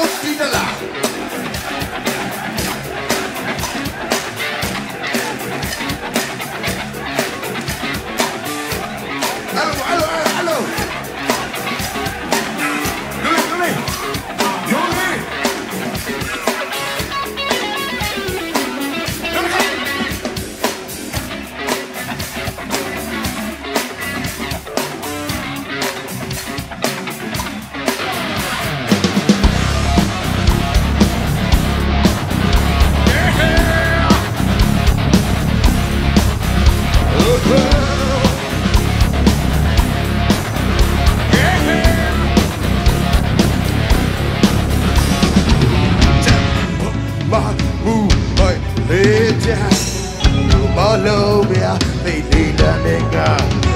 no see. ချာဘာလို့ဗျာသိလိမ့်တယ်ငါ